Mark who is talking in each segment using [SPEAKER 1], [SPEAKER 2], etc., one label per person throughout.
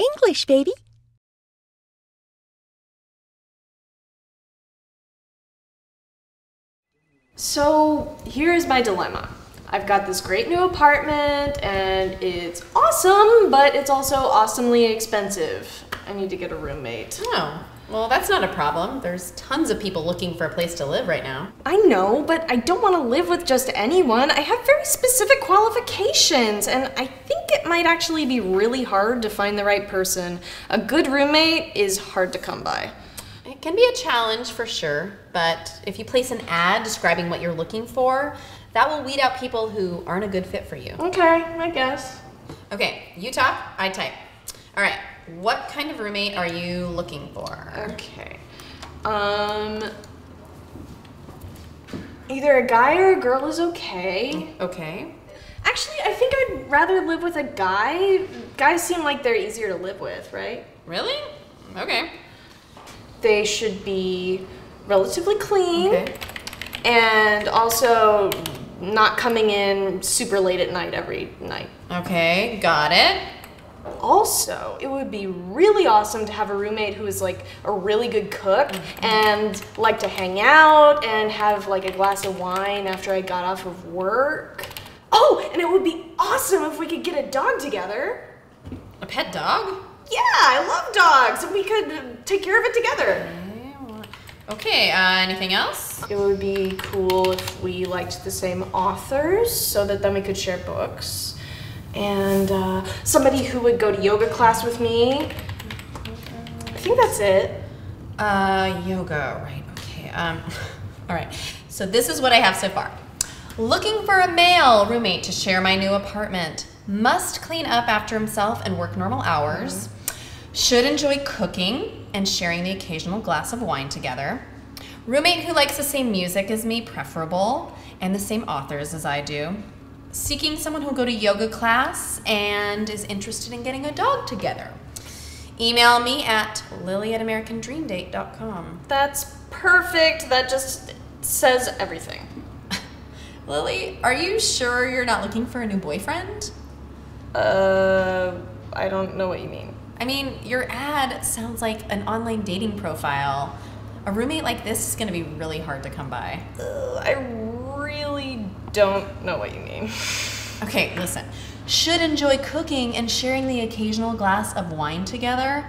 [SPEAKER 1] English, baby.
[SPEAKER 2] So here's my dilemma. I've got this great new apartment and it's awesome, but it's also awesomely expensive. I need to get a roommate.
[SPEAKER 3] Oh, well, that's not a problem. There's tons of people looking for a place to live right now.
[SPEAKER 2] I know, but I don't want to live with just anyone. I have very specific qualifications, and I think it might actually be really hard to find the right person. A good roommate is hard to come by.
[SPEAKER 3] It can be a challenge for sure, but if you place an ad describing what you're looking for, that will weed out people who aren't a good fit for you.
[SPEAKER 2] Okay, I guess.
[SPEAKER 3] Okay, you talk, I type. All right, what kind of roommate are you looking for?
[SPEAKER 2] Okay. Um. Either a guy or a girl is okay.
[SPEAKER 3] Okay.
[SPEAKER 2] Actually, I think I'd rather live with a guy. Guys seem like they're easier to live with, right?
[SPEAKER 3] Really? Okay.
[SPEAKER 2] They should be relatively clean
[SPEAKER 3] Okay.
[SPEAKER 2] and also not coming in super late at night every night.
[SPEAKER 3] Okay, got it.
[SPEAKER 2] Also, it would be really awesome to have a roommate who is like a really good cook and like to hang out and have like a glass of wine after I got off of work. Oh, and it would be awesome if we could get a dog together.
[SPEAKER 3] A pet dog?
[SPEAKER 2] Yeah, I love dogs and we could take care of it together.
[SPEAKER 3] Okay, uh, anything else?
[SPEAKER 2] It would be cool if we liked the same authors so that then we could share books. And uh, somebody who would go to yoga class with me. I think that's it.
[SPEAKER 3] Uh, yoga, right, okay. Um, all right, so this is what I have so far. Looking for a male roommate to share my new apartment. Must clean up after himself and work normal hours. Should enjoy cooking and sharing the occasional glass of wine together. Roommate who likes the same music as me, preferable, and the same authors as I do. Seeking someone who'll go to yoga class and is interested in getting a dog together. Email me at lily at americandreamdate.com.
[SPEAKER 2] That's perfect. That just says everything.
[SPEAKER 3] Lily, are you sure you're not looking for a new boyfriend?
[SPEAKER 2] Uh, I don't know what you mean.
[SPEAKER 3] I mean, your ad sounds like an online dating profile. A roommate like this is going to be really hard to come by.
[SPEAKER 2] Uh, I don't know what you mean.
[SPEAKER 3] Okay, listen. Should enjoy cooking and sharing the occasional glass of wine together.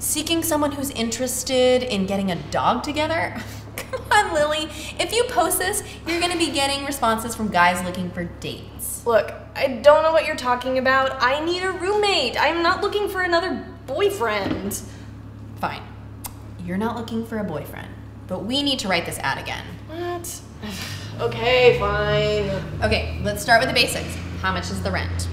[SPEAKER 3] Seeking someone who's interested in getting a dog together. Come on, Lily. If you post this, you're going to be getting responses from guys looking for dates.
[SPEAKER 2] Look, I don't know what you're talking about. I need a roommate. I'm not looking for another boyfriend.
[SPEAKER 3] Fine. You're not looking for a boyfriend, but we need to write this ad again.
[SPEAKER 2] What? okay, fine.
[SPEAKER 3] Okay, let's start with the basics. How much is the rent?